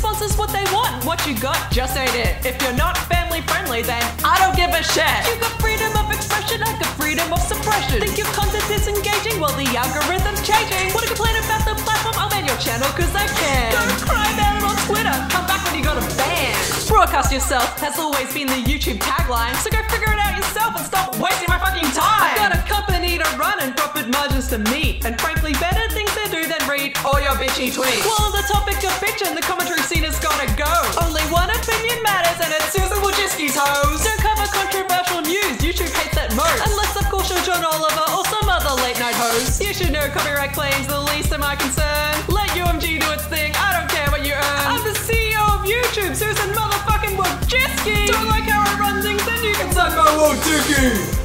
sponsors what they want. What you got, just ain't it. If you're not family friendly, then I don't give a shit. You got freedom of expression, I got freedom of suppression. Think your content is engaging? Well, the algorithm's changing. Wanna complain about the platform? I'll ban your channel cause I can. Don't cry about it on Twitter. Come back when you got a ban. Broadcast yourself has always been the YouTube tagline. So go figure it out yourself and stop wasting my fucking time. I've got a company to run and profit margins to meet. And frankly, read all your bitchy tweets. Well, the topic of bitchin', the commentary scene has gotta go. Only one opinion matters, and it's Susan Wojcicki's hose. Don't cover controversial news. YouTube hates that most. Unless, of course, you're John Oliver or some other late night host. You should know copyright claims the least of my concern. Let UMG do its thing. I don't care what you earn. I'm the CEO of YouTube, Susan motherfucking Wojcicki. Don't like how I run things, then you can suck my Wojcicki.